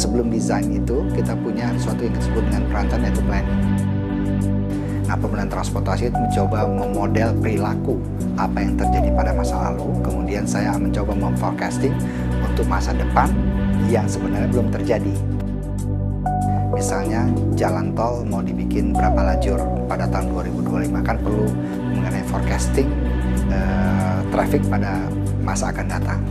sebelum desain itu kita punya sesuatu yang disebut dengan perancangan yaitu planning. Nah, pembangunan transportasi itu mencoba memodel perilaku apa yang terjadi pada masa lalu. Kemudian saya mencoba memforecasting untuk masa depan yang sebenarnya belum terjadi. Misalnya jalan tol mau dibikin berapa lajur pada tahun 2025 kan perlu mengenai forecasting eh, traffic pada masa akan datang.